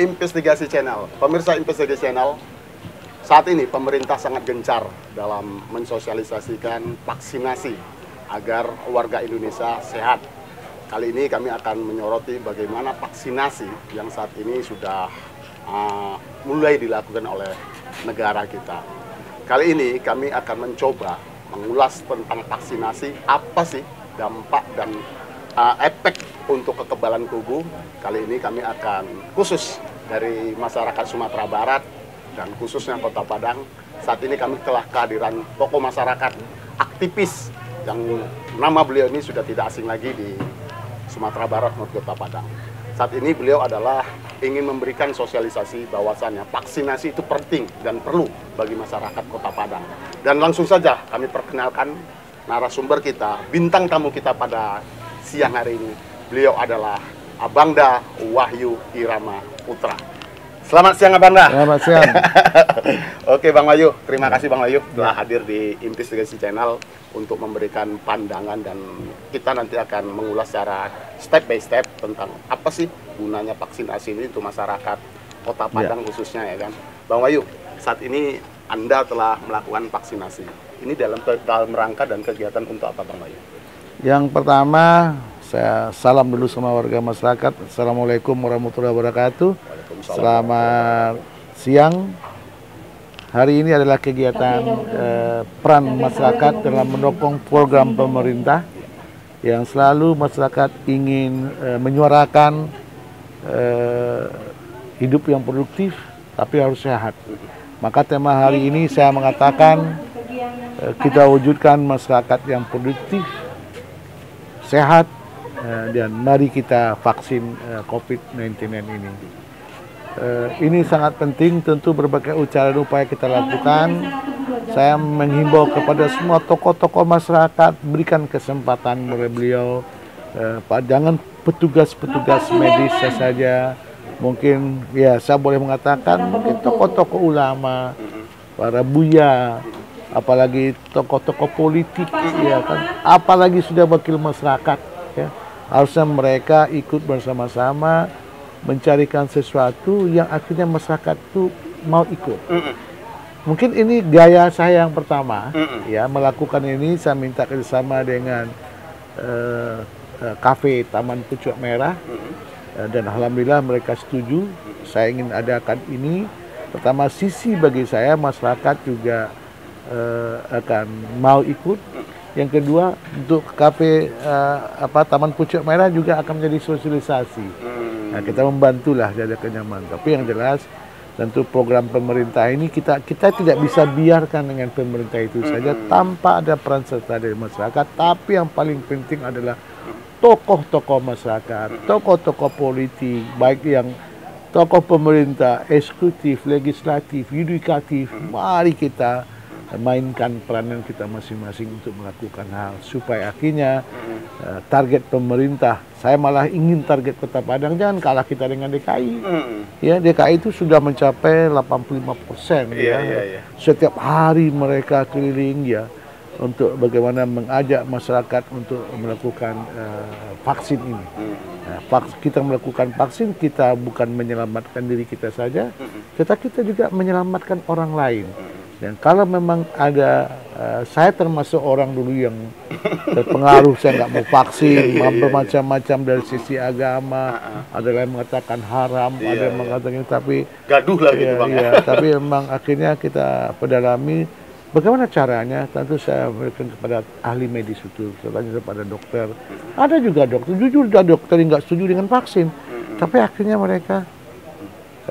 Investigasi Channel. Pemirsa Investigasi Channel, saat ini pemerintah sangat gencar dalam mensosialisasikan vaksinasi agar warga Indonesia sehat. Kali ini kami akan menyoroti bagaimana vaksinasi yang saat ini sudah uh, mulai dilakukan oleh negara kita. Kali ini kami akan mencoba mengulas tentang vaksinasi, apa sih dampak dan uh, efek untuk kekebalan tubuh. Kali ini kami akan khusus dari masyarakat Sumatera Barat dan khususnya Kota Padang. Saat ini kami telah kehadiran tokoh masyarakat aktivis yang nama beliau ini sudah tidak asing lagi di Sumatera Barat maupun Kota Padang. Saat ini beliau adalah ingin memberikan sosialisasi bahwasannya vaksinasi itu penting dan perlu bagi masyarakat Kota Padang. Dan langsung saja kami perkenalkan narasumber kita, bintang tamu kita pada siang hari ini. Beliau adalah Abangda Wahyu Irama Putra. Selamat siang Abangda. Selamat siang. Oke Bang Wahyu, terima kasih Bang Wahyu telah hadir di Investigasi Channel untuk memberikan pandangan dan kita nanti akan mengulas secara step by step tentang apa sih gunanya vaksinasi ini untuk masyarakat Kota ya. Padang ya. khususnya ya kan. Bang Wahyu, saat ini Anda telah melakukan vaksinasi. Ini dalam dalam rangka dan kegiatan untuk apa Bang Wahyu? Yang pertama, saya salam dulu sama warga masyarakat. Assalamualaikum warahmatullahi wabarakatuh. Selamat siang. Hari ini adalah kegiatan eh, peran masyarakat dalam mendukung program pemerintah yang selalu masyarakat ingin eh, menyuarakan eh, hidup yang produktif tapi harus sehat. Maka tema hari ini saya mengatakan eh, kita wujudkan masyarakat yang produktif, sehat uh, dan mari kita vaksin eh, COVID-19 ini. Uh, ini sangat penting, tentu berbagai ucapan upaya kita lakukan. Saya menghimbau kepada semua tokoh-tokoh masyarakat berikan kesempatan kepada beliau, jangan petugas-petugas medis saja. Mungkin ya saya boleh mengatakan mungkin tokoh-tokoh ulama, para buya, apalagi tokoh-tokoh politik ya kan apalagi sudah wakil masyarakat ya harusnya mereka ikut bersama-sama mencarikan sesuatu yang akhirnya masyarakat itu mau ikut mm -mm. mungkin ini gaya saya yang pertama mm -mm. ya melakukan ini saya minta kerjasama dengan uh, uh, kafe Taman Pucuk Merah mm -mm. Uh, dan alhamdulillah mereka setuju mm -mm. saya ingin adakan ini pertama sisi bagi saya masyarakat juga uh, akan mau ikut. Yang kedua untuk kafe uh, apa Taman Pucuk Merah juga akan menjadi sosialisasi. Hmm. Nah, kita membantulah jadi kenyamanan. Tapi yang jelas tentu program pemerintah ini kita kita tidak bisa biarkan dengan pemerintah itu hmm. saja tanpa ada peran serta dari masyarakat. Tapi yang paling penting adalah tokoh-tokoh masyarakat, tokoh-tokoh politik, baik yang tokoh pemerintah, eksekutif, legislatif, yudikatif. Mari kita mainkan peranan kita masing-masing untuk melakukan hal supaya akhirnya uh, target pemerintah saya malah ingin target Kota Padang jangan kalah kita dengan DKI mm. ya DKI itu sudah mencapai 85 persen yeah, ya yeah, yeah. setiap hari mereka keliling ya untuk bagaimana mengajak masyarakat untuk melakukan uh, vaksin ini. Mm. Nah, vaks kita melakukan vaksin kita bukan menyelamatkan diri kita saja, mm. tetapi kita juga menyelamatkan orang lain. Mm. Dan kalau memang ada, uh, saya termasuk orang dulu yang terpengaruh, saya nggak mau vaksin, iya, iya, iya. bermacam-macam dari sisi agama, ada yang mengatakan haram, ada yang mengatakan tapi gaduh lah gitu bang. Ya, tapi memang akhirnya kita pedalami bagaimana caranya. Tentu saya berikan kepada ahli medis itu, saya kepada dokter. Ada juga dokter, jujur ada dokter yang nggak setuju dengan vaksin, tapi akhirnya mereka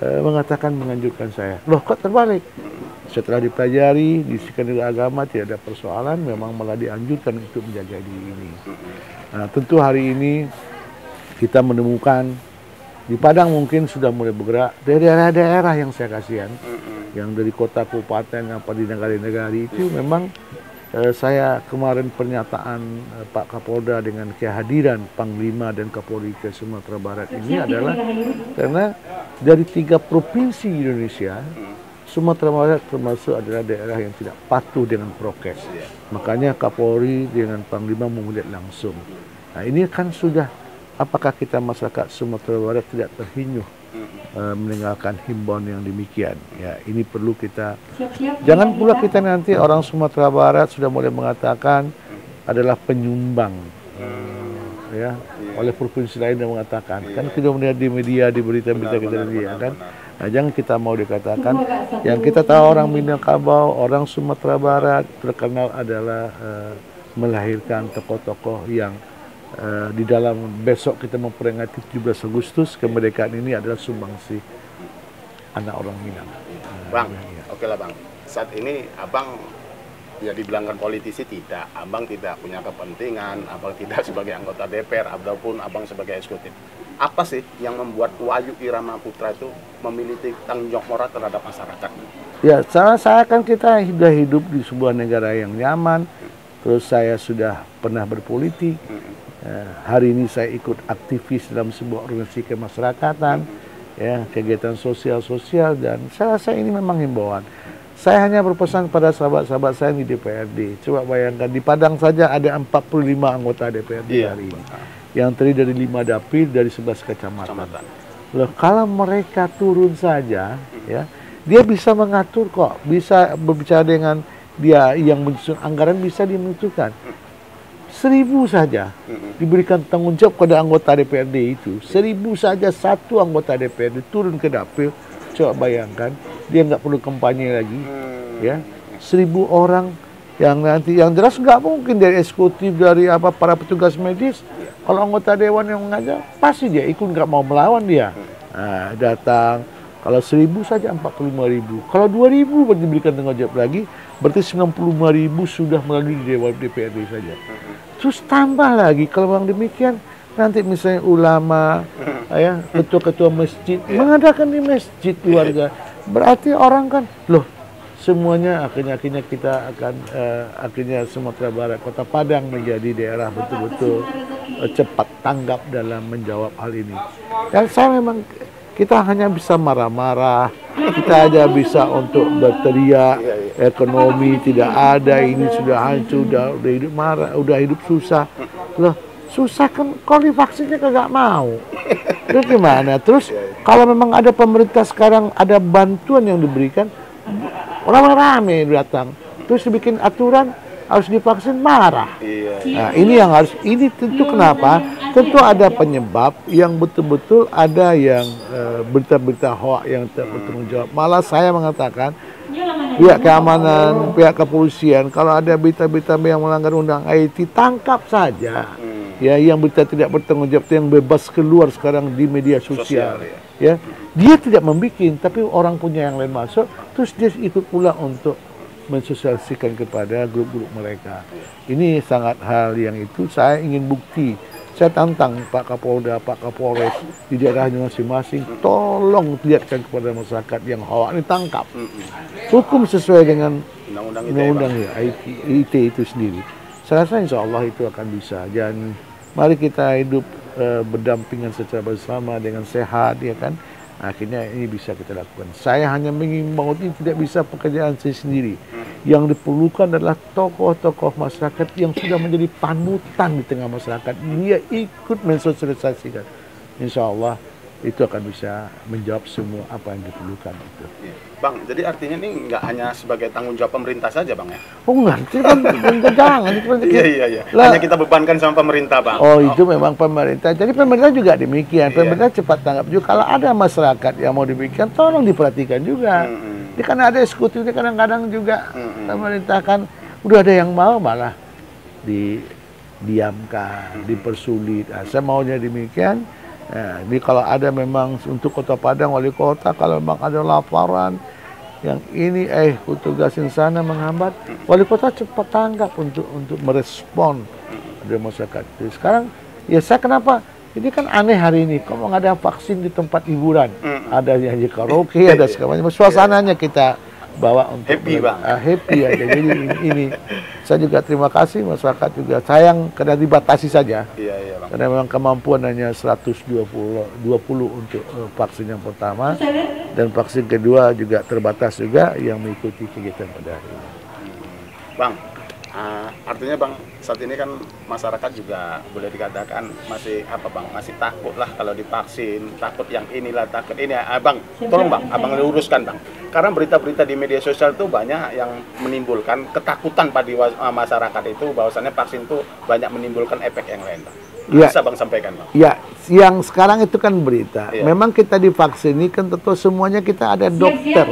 uh, mengatakan menganjurkan saya. Loh kok terbalik? Setelah dipelajari di skenario agama tidak ada persoalan memang malah dianjurkan untuk menjaga diri ini. Nah, tentu hari ini kita menemukan di Padang mungkin sudah mulai bergerak dari daerah-daerah yang saya kasihan, yang dari kota kabupaten apa di negara-negara itu memang eh, saya kemarin pernyataan eh, Pak Kapolda dengan kehadiran Panglima dan Kapolri ke Sumatera Barat ini adalah karena dari tiga provinsi Indonesia Sumatera Barat termasuk adalah daerah yang tidak patuh dengan prokes. Ya. Makanya Kapolri dengan Panglima melihat langsung. Nah ini kan sudah, apakah kita masyarakat Sumatera Barat tidak terhinyuh uh, meninggalkan himbauan yang demikian. Ya, ini perlu kita. Jangan pula kita nanti orang Sumatera Barat sudah mulai mengatakan adalah penyumbang. Ya, oleh provinsi lain yang mengatakan kan kita melihat di media di berita-berita kita lihat kan nah, jangan kita mau dikatakan yang kita tahu orang Minangkabau orang Sumatera Barat terkenal adalah uh, melahirkan tokoh-tokoh yang uh, di dalam besok kita memperingati 17 Agustus kemerdekaan ini adalah sumbangsi anak orang Minang. Bang, ya. oke lah bang. Saat ini abang ya dibilangkan politisi tidak, abang tidak punya kepentingan, abang tidak sebagai anggota DPR ataupun abang sebagai eksekutif. Apa sih yang membuat Wahyu Irama Putra itu memiliki tanggung jawab moral terhadap masyarakat? Ya, saya, saya kan kita sudah hidup di sebuah negara yang nyaman, terus saya sudah pernah berpolitik. Ya, hari ini saya ikut aktivis dalam sebuah organisasi kemasyarakatan, ya kegiatan sosial-sosial dan saya rasa ini memang himbauan saya hanya berpesan pada sahabat-sahabat saya di DPRD. Coba bayangkan di Padang saja ada 45 anggota DPRD iya. hari ini. Yang terdiri dari 5 dapil dari 11 kecamatan. kecamatan. Loh, kalau mereka turun saja, ya, dia bisa mengatur kok, bisa berbicara dengan dia yang menyusun anggaran bisa dimenentukan. Seribu saja diberikan tanggung jawab kepada anggota DPRD itu. Seribu saja satu anggota DPRD turun ke dapil, coba bayangkan dia nggak perlu kampanye lagi hmm. ya seribu orang yang nanti yang jelas nggak mungkin dari eksekutif dari apa para petugas medis kalau anggota dewan yang mengajak pasti dia ikut nggak mau melawan dia. Nah, datang. Kalau seribu saja empat puluh lima ribu. Kalau dua ribu diberikan tanggung jawab lagi berarti sembilan puluh lima ribu sudah melalui dewan DPRD saja. Terus tambah lagi kalau memang demikian nanti misalnya ulama ya ketua-ketua masjid mengadakan di masjid keluarga. Berarti orang kan, loh semuanya akhirnya akhirnya kita akan uh, akhirnya Sumatera Barat Kota Padang menjadi daerah betul-betul uh, cepat tanggap dalam menjawab hal ini. Dan saya memang kita hanya bisa marah-marah, kita aja bisa untuk berteriak, ekonomi tidak ada, ini sudah hancur, udah, udah hidup marah, udah hidup susah. Loh, susah kan kalau divaksinnya kagak mau. Terus gimana? Terus kalau memang ada pemerintah sekarang ada bantuan yang diberikan, orang rame datang. Terus bikin aturan harus divaksin marah. Iya. Nah, ini yang harus ini tentu kenapa? Tentu ada penyebab yang betul-betul ada yang eh, berita-berita uh, hoax yang tak bertanggung jawab. Malah saya mengatakan pihak keamanan, pihak kepolisian kalau ada berita-berita yang melanggar undang IT tangkap saja. Ya, yang berita tidak bertanggung jawab yang bebas keluar sekarang di media sosial. sosial. ya. Ya dia tidak membuat tapi orang punya yang lain masuk terus dia ikut pula untuk mensosialisasikan kepada grup-grup mereka. Ini sangat hal yang itu saya ingin bukti. Saya tantang Pak Kapolda, Pak Kapolres di daerahnya masing-masing tolong lihatkan kepada masyarakat yang hawa ini tangkap. Hukum sesuai dengan undang-undang ya, IT, IT itu sendiri. Saya rasa insya Allah itu akan bisa. Dan mari kita hidup uh, berdampingan secara bersama dengan sehat ya kan? Akhirnya ini bisa kita lakukan. Saya hanya mengimbau ini tidak bisa pekerjaan saya sendiri. Yang diperlukan adalah tokoh-tokoh masyarakat yang sudah menjadi panutan di tengah masyarakat. Dia ikut mensosialisasikan. Insya Allah itu akan bisa menjawab semua apa yang diperlukan itu. Iya. Bang, jadi artinya ini nggak hanya sebagai tanggung jawab pemerintah saja, Bang ya? Oh enggak, itu kan jangan. Iya, iya, iya. Lah, hanya kita bebankan sama pemerintah, Bang. Oh, itu memang pemerintah. Jadi pemerintah juga demikian. Iya. Pemerintah cepat tanggap juga. Kalau ada masyarakat yang mau demikian, tolong diperhatikan juga. Mm -hmm. Ini karena ada eksekutif ini kadang-kadang juga mm -hmm. pemerintah kan udah ada yang mau malah didiamkan, mm -hmm. dipersulit. Nah, saya maunya demikian Ya, ini kalau ada memang untuk kota Padang, wali kota, kalau memang ada laporan yang ini eh petugasin sana menghambat, wali kota cepat tanggap untuk untuk merespon dari masyarakat. Jadi sekarang ya saya kenapa? Ini kan aneh hari ini, kalau nggak ada vaksin di tempat hiburan, ada yang karaoke, ada segala macam, suasananya kita bawa untuk happy bang. Uh, happy aja jadi ini, ini saya juga terima kasih masyarakat juga. Sayang karena dibatasi saja. Iya, iya, bang. karena memang kemampuan hanya 120 20 untuk uh, vaksin yang pertama. Dan vaksin kedua juga terbatas juga yang mengikuti kegiatan pada hari ini. Bang Ah, artinya bang saat ini kan masyarakat juga boleh dikatakan masih apa bang masih takut lah kalau divaksin takut yang inilah takut ini. Ah, bang tolong bang abang luruskan bang. Karena berita-berita di media sosial tuh banyak yang menimbulkan ketakutan pada ah, masyarakat itu bahwasannya vaksin tuh banyak menimbulkan efek yang lain bang Iya. bisa bang sampaikan bang Ya, yang sekarang itu kan berita. Iya. Memang kita divaksin ini kan tentu semuanya kita ada dokter,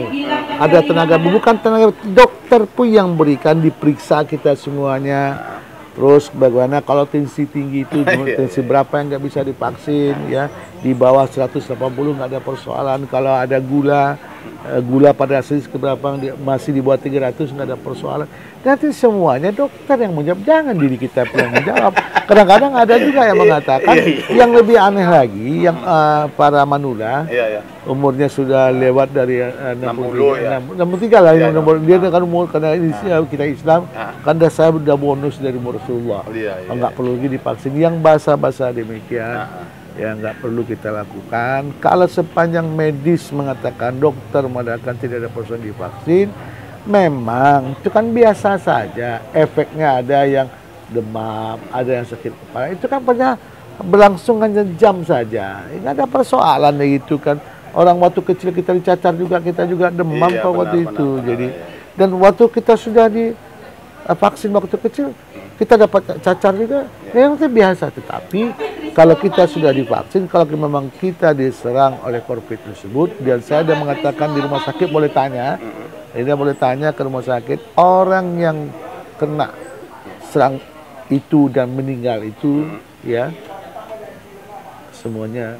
ada tenaga bukan tenaga dokter pun yang berikan diperiksa kita semuanya. Terus bagaimana kalau tensi tinggi itu Iya, tensi berapa yang nggak bisa divaksin ya di bawah 180 nggak ada persoalan. Kalau ada gula gula pada asis keberapa masih di bawah 300 nggak ada persoalan. Nanti semuanya dokter yang menjawab, jangan diri kita pun yang menjawab. Kadang-kadang ada juga yang mengatakan Iya, iya. yang lebih aneh lagi, yang eh, para manula umurnya sudah lewat dari uh, 60 ya. 63 lah yang nomor dia kan umur karena ini uh, kita Islam Ah. kan dah saya udah bonus dari Rasulullah. Enggak iya. perlu lagi divaksin yang basa-basa demikian. Ya nggak perlu kita lakukan. Kalau sepanjang medis mengatakan dokter mengatakan tidak ada persoalan divaksin, memang itu kan biasa saja. Efeknya ada yang demam, ada yang sakit kepala. Itu kan pernah berlangsung hanya jam saja. Nggak ada persoalan itu kan. Orang waktu kecil kita dicacar juga, kita juga demam Iya, kok benar, waktu benar, itu. benar, Jadi iya. dan waktu kita sudah di uh, vaksin waktu kecil kita dapat cacar juga. Ya. Itu biasa tetapi kalau kita sudah divaksin kalau memang kita diserang oleh covid tersebut dan saya sudah mengatakan di rumah sakit boleh tanya? Ini boleh tanya ke rumah sakit orang yang kena serang itu dan meninggal itu ya semuanya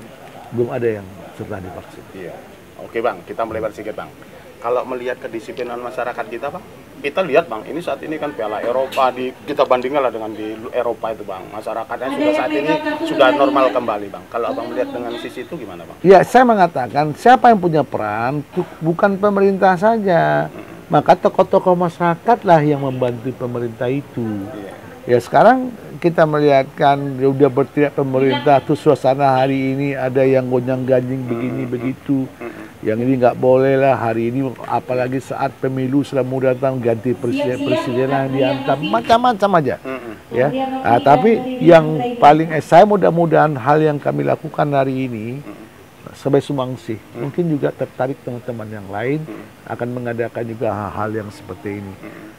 belum ada yang setelah divaksin. Iya. Oke bang, kita melebar sedikit bang. Kalau melihat kedisiplinan masyarakat kita bang, kita lihat bang, ini saat ini kan Piala Eropa di kita bandingkan lah dengan di Eropa itu bang, masyarakatnya sudah saat ini sudah normal kembali bang. Kalau abang melihat dengan sisi itu gimana bang? Ya, saya mengatakan siapa yang punya peran bukan pemerintah saja. Maka tokoh-tokoh masyarakat lah yang membantu pemerintah itu. Iya. Ya sekarang kita melihatkan dia udah berteriak pemerintah tuh suasana hari ini ada yang gonjang ganjing begini begitu. Yang ini nggak boleh lah hari ini apalagi saat pemilu sudah mau datang ganti presiden presiden yang diantar macam-macam aja. Ya. Ah, tapi yang paling eh, saya mudah-mudahan hal yang kami lakukan hari ini sebagai sumbangsi mungkin juga tertarik teman-teman yang lain akan mengadakan juga hal-hal yang seperti ini.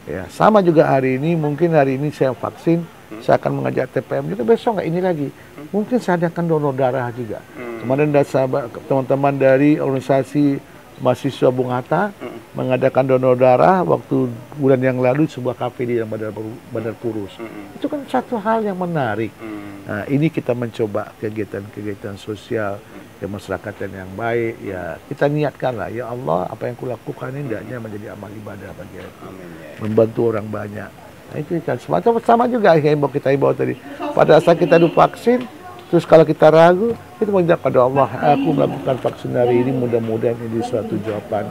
Ya, sama juga hari ini mungkin hari ini saya vaksin, saya akan mengajak TPM juga besok nggak ini lagi. Mungkin saya adakan donor darah juga. Kemarin ada sahabat teman-teman dari organisasi mahasiswa Bung Hatta mengadakan donor darah waktu bulan yang lalu di sebuah kafe di Bandar, Bandar Purus. Itu kan satu hal yang menarik. Mm. Nah, ini kita mencoba kegiatan-kegiatan sosial kemasyarakatan yang baik. Ya, kita niatkanlah ya Allah apa yang kulakukan ini hendaknya menjadi amal ibadah bagi aku. Amin ya. Membantu orang banyak. Nah, itu kan semacam sama juga yang ibu kita ibu tadi. Pada saat kita divaksin, terus kalau kita ragu, kita minta pada Allah, aku melakukan vaksin hari ini mudah-mudahan ini suatu jawaban.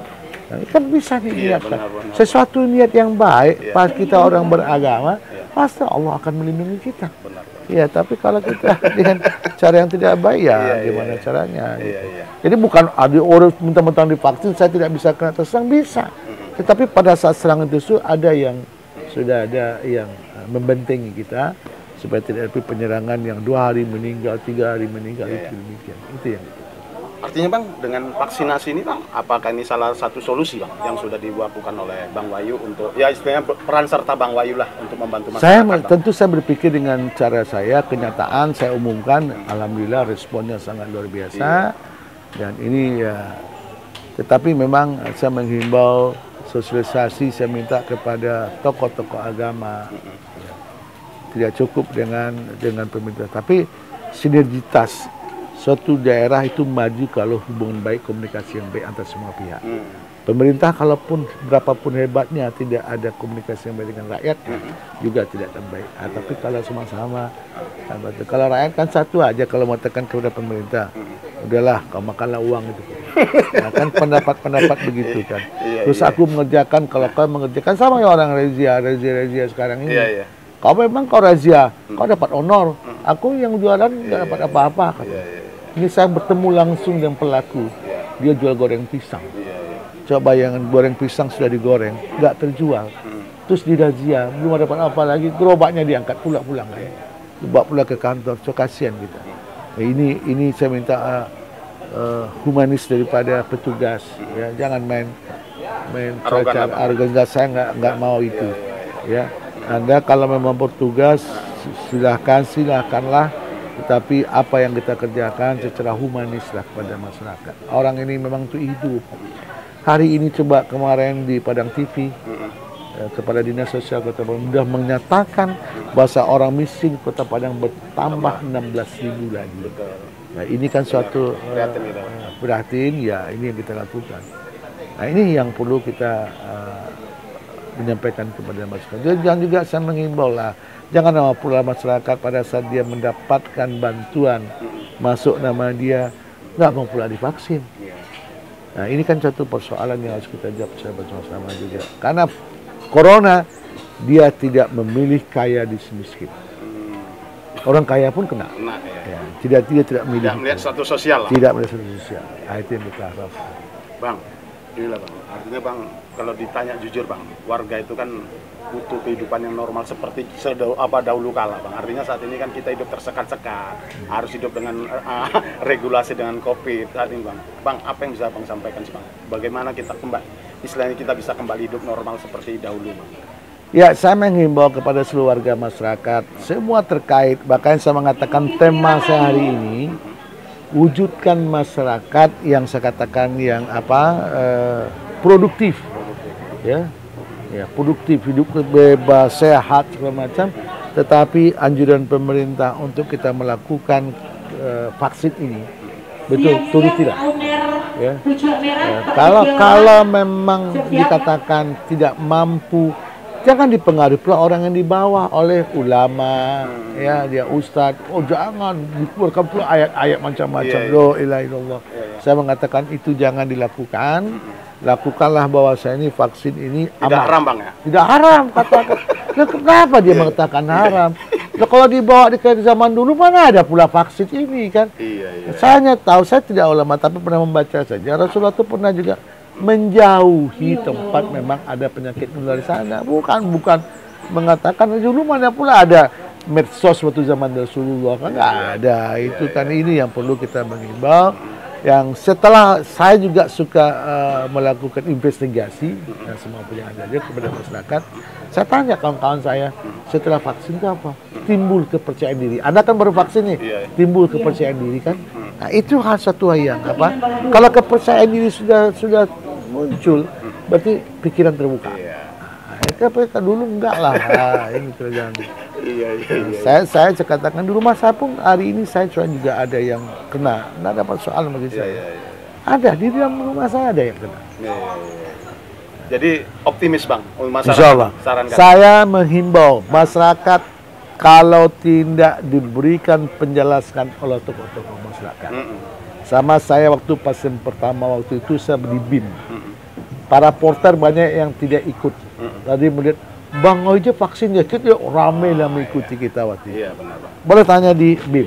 Nah, kan bisa diniatkan. benar-benar. Sesuatu niat yang baik, Iya. pas kita orang beragama, pasti Allah akan melindungi kita. Benar. Iya, tapi kalau kita dengan cara yang tidak baik ya Iya, iya, gimana iya. caranya? Iya gitu. iya. Jadi bukan ada orang mentang-mentang divaksin saya tidak bisa kena terserang bisa. Tetapi pada saat serangan itu ada yang sudah ada yang uh, membentengi kita supaya tidak ada penyerangan yang dua hari meninggal, tiga hari meninggal Iya, itu demikian. Itu yang Artinya bang, dengan vaksinasi ini bang, apakah ini salah satu solusi bang yang sudah dilakukan oleh Bang Wayu untuk ya istilahnya peran serta Bang Wayu lah untuk membantu masyarakat? saya Bang? tentu saya berpikir dengan cara saya kenyataan saya umumkan alhamdulillah responnya sangat luar biasa dan ini ya tetapi memang saya menghimbau sosialisasi saya minta kepada tokoh-tokoh agama tidak cukup dengan dengan pemerintah tapi sinergitas suatu daerah itu maju kalau hubungan baik komunikasi yang baik antar semua pihak Hmm. Pemerintah kalaupun berapapun hebatnya tidak ada komunikasi yang baik dengan rakyat juga tidak akan baik. Ah, tapi kalau sama-sama, betul. kalau rakyat kan satu aja kalau mengatakan kepada pemerintah, udahlah kau makanlah uang itu. Nah, kan pendapat-pendapat begitu kan. Iya, Terus iya. aku mengerjakan kalau kau mengerjakan sama ya orang razia, razia, razia sekarang ini. Iya iya. Kau memang kau razia, kau dapat honor. Aku yang jualan nggak dapat apa-apa. kata. Ini saya bertemu langsung dengan pelaku. Dia jual goreng pisang. Coba yang goreng pisang sudah digoreng, nggak terjual. terus dirazia, belum dapat apa lagi, gerobaknya diangkat pula pulang ya. Bawa pula ke kantor, so kasihan kita. Nah, ini ini saya minta uh, uh, humanis daripada petugas, ya jangan main main apa? arogan Nggak, saya nggak nggak mau itu, ya. Anda kalau memang bertugas silahkan silahkanlah, tetapi apa yang kita kerjakan secara humanis lah kepada masyarakat. Orang ini memang untuk hidup. Hari ini coba kemarin di Padang TV eh, kepada Dinas Sosial Kota Padang sudah menyatakan bahwa orang miskin Kota Padang bertambah 16 ribu lagi. Nah, ini kan suatu Prihatin prihatin, ya ini yang kita lakukan. Nah ini yang perlu kita eh, menyampaikan kepada masyarakat. Dan jangan juga saya mengimbau lah, jangan nama pula masyarakat pada saat dia mendapatkan bantuan masuk nama dia nggak mau pula divaksin. Nah ini kan satu persoalan yang harus kita jawab secara bersama-sama juga. Karena corona dia tidak memilih kaya di miskin. Orang kaya pun kena. Ya. Ya, tidak tidak tidak memilih. Tidak melihat status sosial lah. Tidak melihat status sosial. Nah, itu yang kita harapkan. Bang, bang. Artinya bang, kalau ditanya jujur bang, warga itu kan butuh kehidupan yang normal seperti sedau, apa dahulu kala bang. Artinya saat ini kan kita hidup tersekat-sekat, harus hidup dengan eh, regulasi dengan covid saat ini bang. Bang, apa yang bisa bang sampaikan sih bang? Bagaimana kita kembali, istilahnya kita bisa kembali hidup normal seperti dahulu bang? Ya, saya menghimbau kepada seluruh warga masyarakat, semua terkait, bahkan saya mengatakan tema saya hari ini, wujudkan masyarakat yang saya katakan yang apa eh, produktif, ya, ya produktif, hidup bebas, sehat segala macam. Tetapi anjuran pemerintah untuk kita melakukan eh, vaksin ini betul turut tidak. Ya. Ya, kalau kalau memang dikatakan tidak mampu, jangan dipengaruhi pula orang yang di bawah oleh ulama, ya dia ustadz. Oh jangan dikeluarkan pula ayat-ayat macam-macam. Iya, iya. Lo ilaha illallah. Saya mengatakan itu jangan dilakukan. Lakukanlah bahwa saya ini vaksin ini Tidak aman. haram bang ya? Tidak haram katakan. Lah kenapa dia mengatakan haram? Lah kalau dibawa di zaman dulu mana ada pula vaksin ini kan? Iya, iya. Saya hanya tahu, saya tidak ulama, tapi pernah membaca saja. Rasulullah itu pernah juga menjauhi tempat memang ada penyakit menular di sana. Bukan, bukan mengatakan dulu mana pula ada medsos waktu zaman Rasulullah kan nggak ada. Itu kan ini yang perlu kita mengimbau. Yang setelah saya juga suka uh, melakukan investigasi dan semua yang ada aja kepada masyarakat, saya tanya kawan-kawan saya setelah vaksin itu apa? Timbul kepercayaan diri. Anda kan baru vaksin nih, Iya. timbul kepercayaan diri kan? Nah itu hal satu hal yang apa? Kalau kepercayaan diri sudah sudah muncul, berarti pikiran terbuka. Iya. Nah, itu apa kan dulu enggak lah, nah, ini terjadi. Iya, iya, iya. Saya saya katakan di rumah saya pun hari ini saya cuma juga ada yang kena, enggak ada persoalan bagi Iya, saya. iya, iya. Ada di dalam rumah saya ada yang kena. Iya, iya, iya. Jadi optimis bang, masyarakat. Insya Allah. Sarankan. Saya menghimbau masyarakat kalau tidak diberikan penjelasan oleh tokoh-tokoh masyarakat. Mm-mm. Sama saya waktu pasien pertama waktu itu saya di BIM. Mm-mm. Para porter banyak yang tidak ikut. Tadi melihat Bang Oja vaksin ya, kita ramai lah mengikuti kita waktu itu. Iya benar. Boleh tanya di BIM.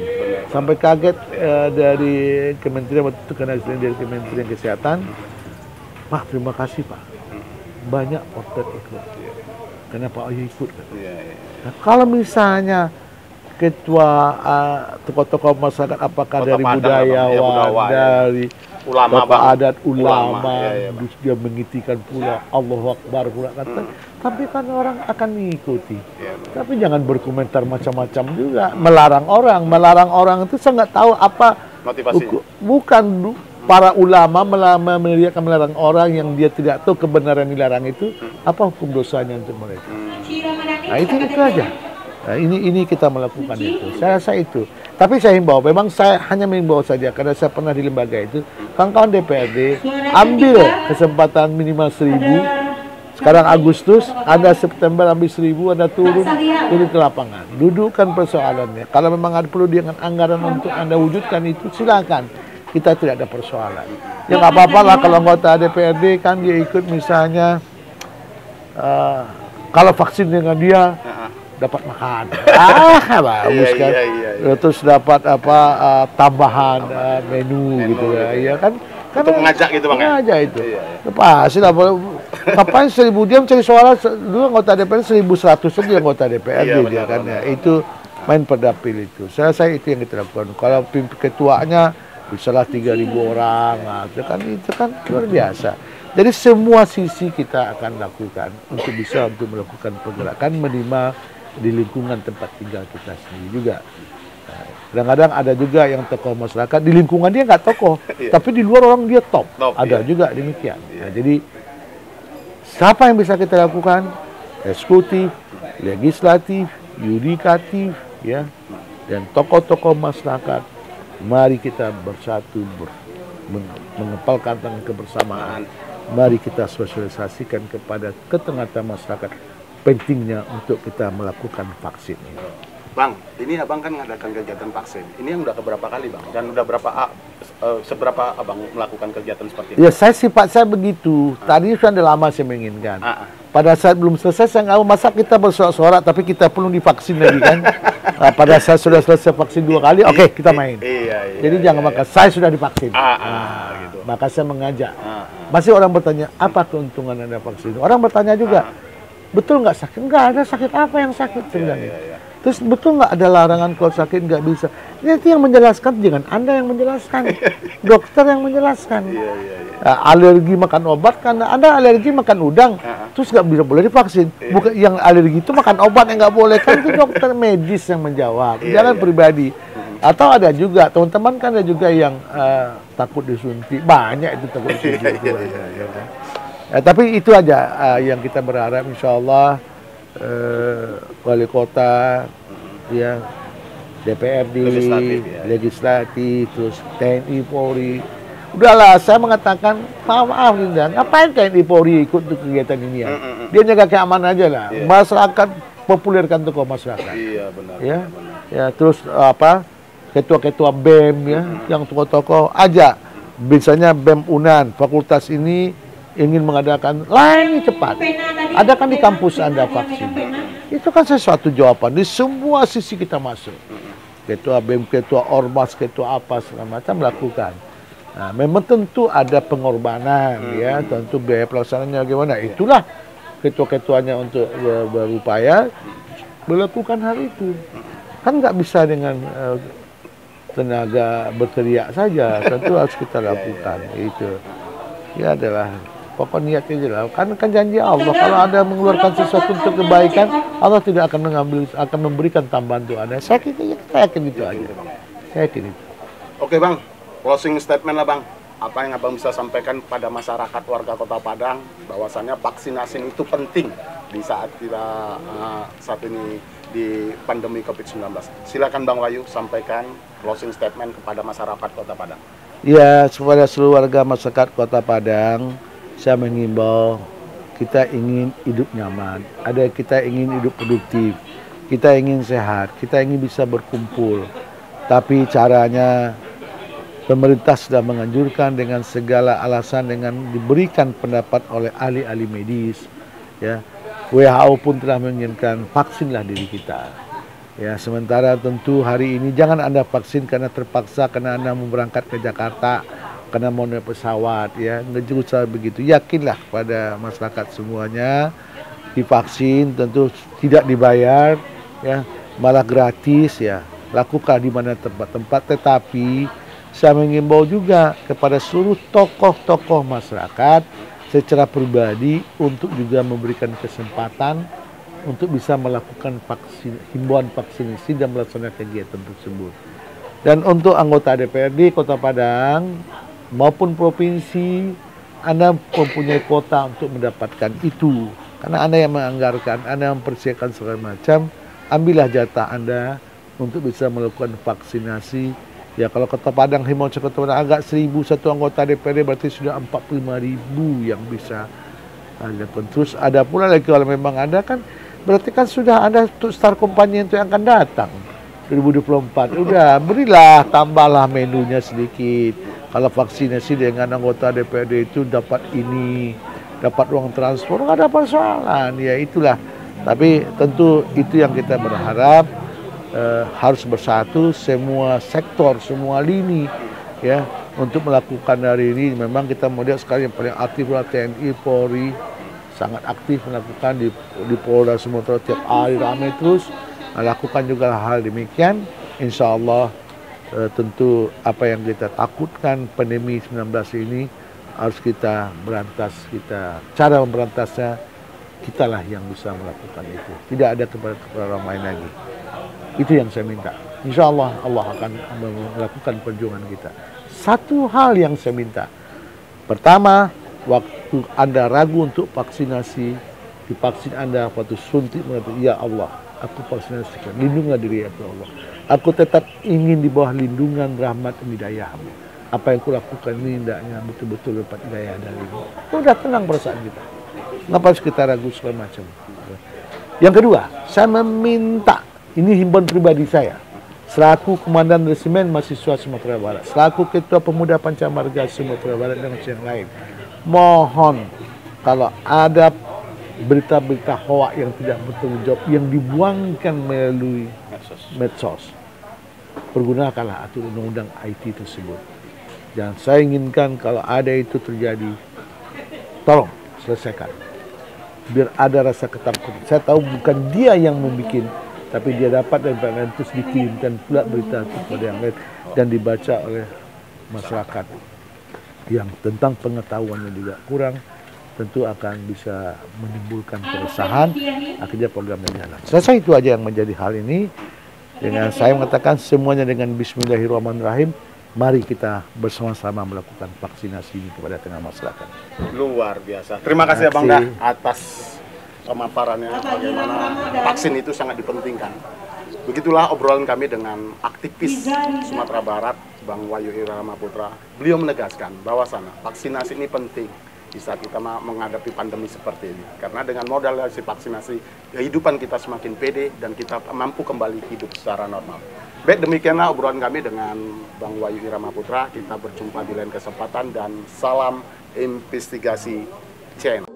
Sampai kaget eh, dari Kementerian waktu itu karena dari Kementerian Kesehatan. Pak terima kasih Pak. Banyak porter ikut. Kenapa Oja ikut? Iya, iya. Nah, kalau misalnya ketua uh, tokoh-tokoh masyarakat apakah Kota dari Padang, budayawan, ya, budayawan, ya. Ulama tokoh bang. adat ulama, iya, iya, bang. terus dia mengitikan pula Allahu Akbar pula kata tapi kan orang akan mengikuti Iya, bang. tapi jangan berkomentar macam-macam juga melarang orang melarang orang itu saya nggak tahu apa Motivasinya. bukan para ulama melama meneriakan melarang orang yang dia tidak tahu kebenaran dilarang itu apa hukum dosanya untuk mereka Nah itu itu aja. Nah, ini ini kita melakukan itu. Saya rasa itu. Tapi saya himbau, memang saya hanya mengimbau saja karena saya pernah di lembaga itu. Kawan-kawan DPRD ambil kesempatan minimal seribu. Sekarang Agustus, Anda September ambil seribu, Anda turun turun ke lapangan. Dudukkan persoalannya. Kalau memang ada perlu dengan anggaran untuk Anda wujudkan itu, silakan. Kita tidak ada persoalan. Ya nggak apa-apa lah kalau anggota DPRD kan dia ikut misalnya eh, kalau vaksin dengan dia. Dapat makan. ah, bagus Iya, kan. iya, iya, iya. Terus dapat apa uh, tambahan uh, menu, Menu gitu ya. gitu. Iya kan? Karena Untuk mengajak gitu bang ya? Mengajak itu. Iya, iya. Ya, Pasti lah. Ngapain seribu dia mencari suara dulu anggota DPR seribu seratus aja anggota DPR Iya, dia kan ya. Itu main perdapil itu. Saya saya itu yang kita lakukan. Kalau pimpin ketuanya bisalah tiga ribu orang, nah, itu kan itu kan luar biasa. Jadi semua sisi kita akan lakukan untuk bisa untuk melakukan pergerakan minimal di lingkungan tempat tinggal kita sendiri juga. Nah, Kadang-kadang ada juga yang tokoh masyarakat di lingkungan dia nggak tokoh, Iya. tapi di luar orang dia top. Top, ada iya. juga demikian. Nah, jadi siapa yang bisa kita lakukan? Eksekutif, legislatif, yudikatif, ya, dan tokoh-tokoh masyarakat. Mari kita bersatu, ber, meng- mengepalkan tangan kebersamaan. Mari kita sosialisasikan kepada ke tengah-tengah masyarakat pentingnya untuk kita melakukan vaksin ini. Bang, ini abang kan mengadakan kegiatan vaksin. Ini yang udah keberapa kali bang? Dan udah berapa ah, eh, seberapa abang melakukan kegiatan seperti ini? Ya saya sifat saya begitu. Tadi sudah lama saya menginginkan. Ah, ah. Pada saat belum selesai saya nggak mau masa kita bersorak-sorak tapi kita perlu divaksin lagi kan. Nah, pada saat sudah selesai vaksin dua kali, oke kita main. Iya, iya. Jadi iya, jangan iya. maka saya sudah divaksin. Ah, ah, gitu. Maka saya mengajak. Ah, ah. Masih orang bertanya apa keuntungan anda vaksin? Orang bertanya juga, betul nggak sakit? Nggak ada sakit apa yang sakit iya, gitu. iya. Terus betul nggak ada larangan kalau sakit nggak bisa? Ini Nanti yang menjelaskan jangan anda yang menjelaskan, dokter yang menjelaskan. Iya, iya, iya. Nah, alergi makan obat karena anda alergi makan udang, Ah. terus nggak bisa boleh divaksin. Iya. Bukan yang alergi itu makan obat yang nggak boleh kan itu dokter medis yang menjawab, Iya, jangan iya. pribadi. Atau ada juga teman-teman kan ada juga yang eh, takut disuntik, banyak itu takut disuntik. itu, Iya, iya, ya tapi itu aja eh, yang kita berharap insya Allah eh, wali kota, ya DPRD, Legislatif, ya. legislatif, terus TNI Polri. Udahlah, saya mengatakan maaf maaf Linda, ngapain TNI Polri ikut untuk kegiatan ini ya? Mm, mm, mm. Dia jaga keamanan aja lah. Iya. Masyarakat populerkan tokoh masyarakat. Iya, benar. ya, benar, ya terus apa? Ketua-ketua BEM ya, yang tokoh-tokoh aja. Biasanya BEM Unan, fakultas ini ingin mengadakan lain cepat. Adakan di kampus Anda vaksin. Itu kan sesuatu jawaban di semua sisi kita masuk. Ketua BEM, ketua Ormas, ketua apa segala macam lakukan. Nah, memang tentu ada pengorbanan ya, tentu biaya pelaksanaannya bagaimana. Itulah ketua-ketuanya untuk ber- berupaya melakukan hal itu. Kan nggak bisa dengan eh, tenaga berteriak saja, tentu harus kita lakukan. Itu ya adalah pokok niat aja lah. Kan kan janji Allah kalau ada mengeluarkan sesuatu untuk kebaikan, Allah tidak akan mengambil akan memberikan tambahan untuk Anda. Saya yakin, saya yakin itu aja. Saya yakin itu. Oke bang, closing statement lah bang. Apa yang abang bisa sampaikan pada masyarakat warga Kota Padang bahwasannya vaksinasi itu penting di saat kita eh, saat ini di pandemi COVID-19. Silakan Bang Wayu sampaikan closing statement kepada masyarakat Kota Padang. Ya, kepada seluruh warga masyarakat Kota Padang, saya mengimbau kita ingin hidup nyaman, ada kita ingin hidup produktif, kita ingin sehat, kita ingin bisa berkumpul. Tapi caranya pemerintah sudah menganjurkan dengan segala alasan dengan diberikan pendapat oleh ahli-ahli medis ya. WHO pun telah menginginkan vaksinlah diri kita. Ya sementara tentu hari ini jangan anda vaksin karena terpaksa karena anda mau berangkat ke Jakarta karena mau naik pesawat ya. Nggak usah begitu. Yakinlah pada masyarakat semuanya divaksin tentu tidak dibayar ya. Malah gratis ya. Lakukan di mana tempat-tempat tetapi saya mengimbau juga kepada seluruh tokoh-tokoh masyarakat secara pribadi untuk juga memberikan kesempatan untuk bisa melakukan vaksin, himbauan vaksinasi dan melaksanakan kegiatan tersebut. Dan untuk anggota DPRD Kota Padang maupun provinsi, Anda mempunyai kota untuk mendapatkan itu. Karena Anda yang menganggarkan, Anda yang mempersiapkan segala macam, ambillah jatah Anda untuk bisa melakukan vaksinasi Ya kalau Kota Padang Himbauan Kota agak seribu satu anggota DPRD berarti sudah 45 ribu yang bisa ada Terus ada pula lagi kalau memang ada kan berarti kan sudah ada star company itu yang akan datang 2024. Udah berilah tambahlah menunya sedikit. Kalau vaksinasi dengan anggota DPRD itu dapat ini, dapat uang transport nggak ada persoalan. Ya itulah. Tapi tentu itu yang kita berharap eh, harus bersatu semua sektor, semua lini ya untuk melakukan hari ini memang kita melihat sekali yang paling aktif adalah TNI, Polri sangat aktif melakukan di, di Polda Sumatera tiap hari ramai terus melakukan juga hal demikian insya Allah eh, tentu apa yang kita takutkan pandemi 19 ini harus kita berantas kita cara memberantasnya kitalah yang bisa melakukan itu. Tidak ada kepada, kepada orang lain lagi. Itu yang saya minta. Insya Allah Allah akan melakukan perjuangan kita. Satu hal yang saya minta. Pertama waktu anda ragu untuk vaksinasi divaksin anda waktu suntik mengatakan ya Allah aku vaksinasikan lindungilah diri aku ya Allah aku tetap ingin di bawah lindungan rahmat dan hidayahmu. Apa yang kulakukan ini hendaknya betul-betul dapat hidayah darimu udah tenang perasaan kita. Kenapa harus kita ragu segala macam? Yang kedua, saya meminta, ini himbauan pribadi saya, selaku Komandan Resimen Mahasiswa Sumatera Barat, selaku Ketua Pemuda Pancamarga Sumatera Barat dan yang lain, mohon kalau ada berita-berita hoak yang tidak bertanggung jawab yang dibuangkan melalui medsos, medsos pergunakanlah aturan undang-undang IT tersebut. Dan saya inginkan kalau ada itu terjadi, tolong selesaikan biar ada rasa ketakutan. Saya tahu bukan dia yang membuat, tapi dia dapat dan terus dikirimkan pula berita itu kepada yang lain dan dibaca oleh masyarakat yang tentang pengetahuannya juga kurang tentu akan bisa menimbulkan keresahan akhirnya programnya jalan. Selesai itu aja yang menjadi hal ini dengan saya mengatakan semuanya dengan Bismillahirrahmanirrahim mari kita bersama-sama melakukan vaksinasi ini kepada tengah masyarakat. Luar biasa. Terima kasih Abang Dah atas pemaparannya bagaimana vaksin itu sangat dipentingkan. Begitulah obrolan kami dengan aktivis Sumatera Barat, Bang Wayu Irama Putra. Beliau menegaskan bahwa sana vaksinasi ini penting di saat kita menghadapi pandemi seperti ini. Karena dengan modal dari vaksinasi, kehidupan kita semakin pede dan kita mampu kembali hidup secara normal. Baik, demikianlah obrolan kami dengan Bang Wayu Irama Putra. Kita berjumpa di lain kesempatan dan salam investigasi channel.